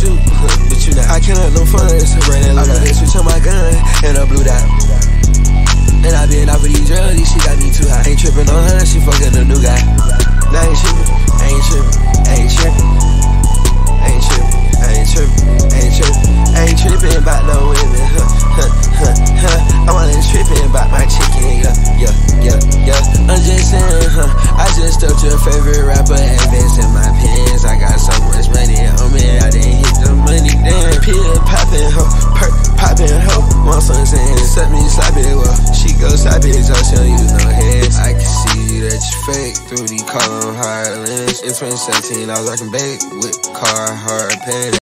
shoot, but you not. I can't let no funds burn that look. I switch on my gun and a blue dot. And I been off of these drugs, shit got me too high. Ain't trippin' on her, she fucking a new guy. Now ain't trippin', ain't trippin', ain't trippin', ain't trippin', ain't trippin', ain't trippin', ain't trippin' about no women. Huh, huh, huh, huh. I wanna trippin' about my chicken, yeah, yeah, yeah, yeah. I'm just saying, huh? I just stuffed your favorite rapper advance in poppin', ho, perk poppin', ho. Want some saying, suck me, slap it, well. She go slap it, so she don't use no hands. I can see that you fake through the car hard lens. In 2017, I was rockin' bait with Carhartt pants.